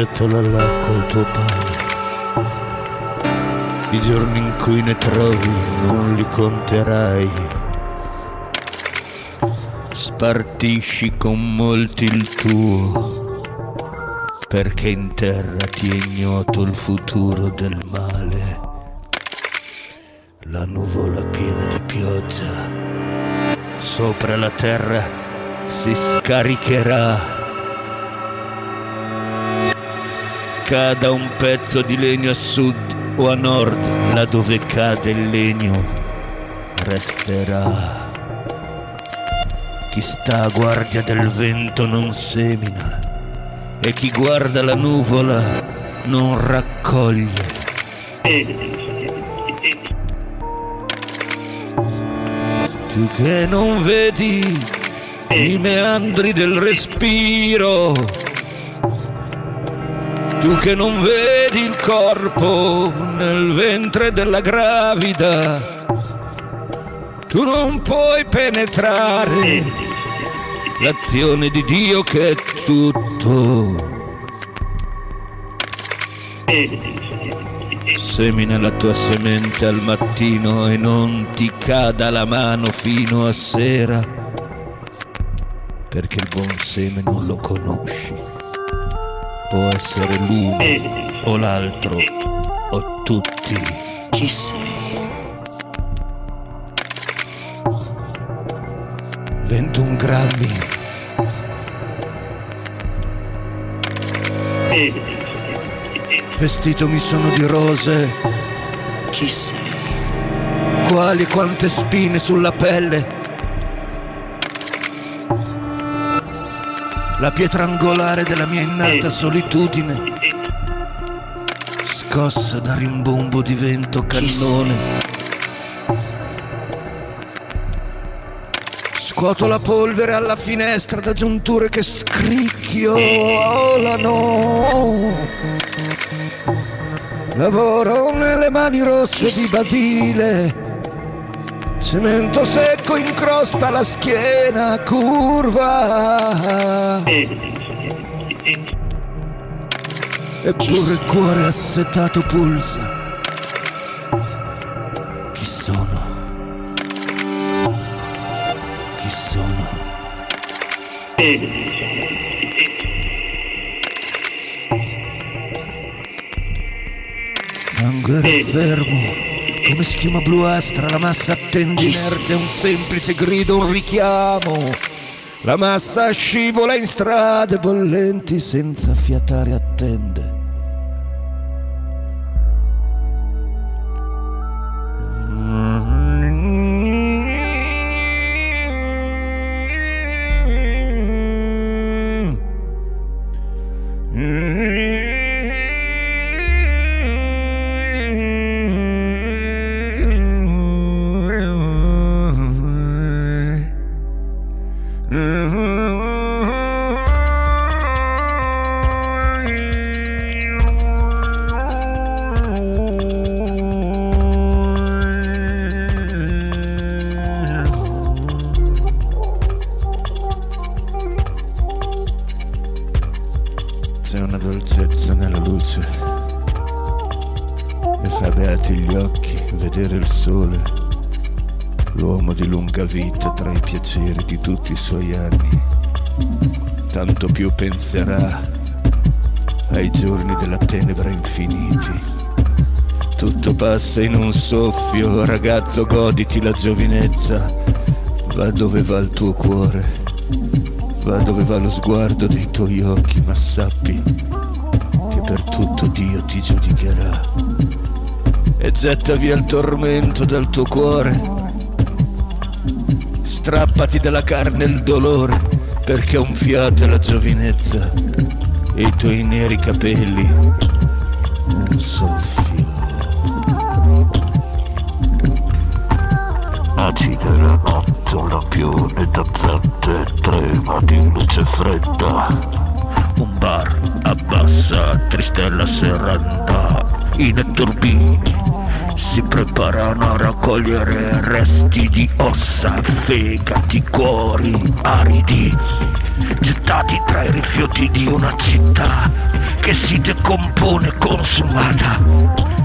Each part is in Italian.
Gettola là col tuo pane. I giorni in cui ne trovi non li conterai. Spartisci con molti il tuo, perché in terra ti è ignoto il futuro del male. La nuvola piena di pioggia sopra la terra si scaricherà. Cada un pezzo di legno a sud o a nord, là dove cade il legno, resterà. Chi sta a guardia del vento non semina e chi guarda la nuvola non raccoglie. Tu che non vedi i meandri del respiro, tu che non vedi il corpo nel ventre della gravida, tu non puoi penetrare l'azione di Dio che è tutto. Semina la tua semente al mattino e non ti cada la mano fino a sera, perché il buon seme non lo conosci. Può essere l'uno o l'altro o tutti. Chi sei? 21 grammi. Vestito mi sono di rose, Chi sei? quali quante spine sulla pelle. La pietra angolare della mia innata solitudine, scossa da rimbombo di vento cannone. Scuoto la polvere alla finestra da giunture che scricchiolano. Lavoro nelle mani rosse di Badile. Cemento secco incrosta la schiena curva. Eppure il cuore assetato pulsa. Chi sono? Chi sono? Sangue fermo, come schiuma bluastra, la massa attende inerte un semplice grido, un richiamo, La massa scivola in strade bollenti senza fiatare attende. Lunga vita tra i piaceri di tutti i suoi anni. Tanto più penserà ai giorni della tenebra infiniti. Tutto passa in un soffio, ragazzo, goditi la giovinezza, va dove va il tuo cuore va dove va lo sguardo dei tuoi occhi, ma sappi che per tutto Dio ti giudicherà. E getta via il tormento dal tuo cuore. Strappati dalla carne il dolore, perché un fiato è la giovinezza e i tuoi neri capelli un soffio. Agita la notte, pione da zette trema di luce fredda. Un bar abbassa, tristella serranda, i netturbini si preparano a raccogliere resti di ossa, fegati, cuori aridi, gettati tra i rifiuti di una città che si decompone consumata.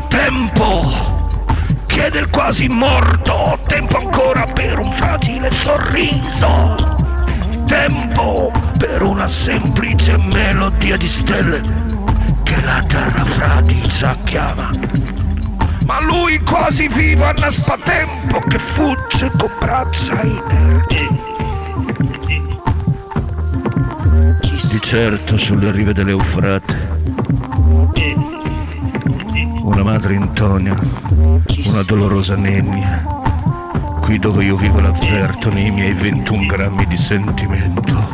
Tempo! chiede il quasi morto, tempo ancora per un fragile sorriso, tempo per una semplice melodia di stelle che la terra fradicia chiama. Ma lui quasi vivo annaspa tempo che fugge con braccia inerti. Di certo sulle rive dell'Eufrate una madre intonia, una dolorosa nemmia. Qui dove io vivo l'avverto nei miei 21 grammi di sentimento.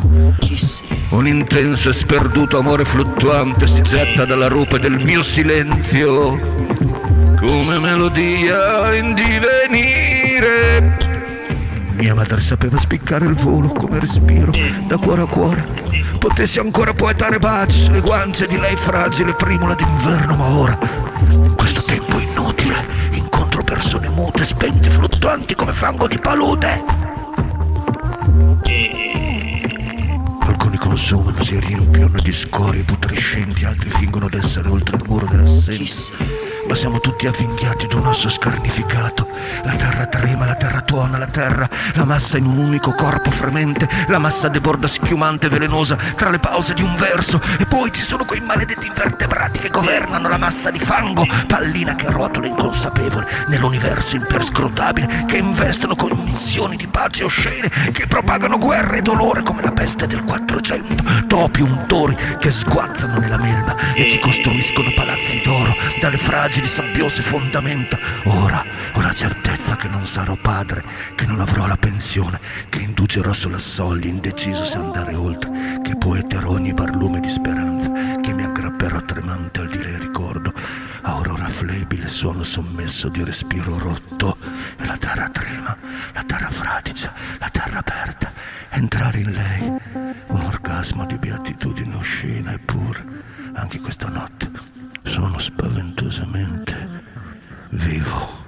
Un intenso e sperduto amore fluttuante si getta dalla rupe del mio silenzio, come melodia in divenire. Mia madre sapeva spiccare il volo come respiro, da cuore a cuore. Potessi ancora poetare baci sulle guance di lei fragile primula d'inverno, ma ora, in questo tempo inutile, incontro persone mute, spente, fluttuanti come fango di palude. Alcuni consumano, si riempiono di scorie putrescenti, altri fingono d'essere oltre il muro dell'assenza ma siamo tutti avvinghiati d'un osso scarnificato. La terra trema, la terra tuona, la terra, la massa in un unico corpo fremente, la massa deborda schiumante e velenosa tra le pause di un verso, e poi ci sono quei maledetti invertebrati che governano la massa di fango, pallina che rotola inconsapevole nell'universo imperscrutabile, che investono con missioni di pace oscene, che propagano guerra e dolore come la peste del 400, topi untori che sguazzano nella melma e ci costruiscono palazzi d'oro dalle fragili fragili sabbiose fondamenta. Ora ho la certezza che non sarò padre, che non avrò la pensione, che indugerò sulla soglia, indeciso se andare oltre, che poeterò ogni barlume di speranza, che mi aggrapperò tremante al di lei ricordo, aurora flebile suono sommesso di respiro rotto, e la terra trema, la terra fradicia, la terra aperta, entrare in lei, un orgasmo di beatitudine oscena eppure, anche questa notte sono spaventosamente vivo.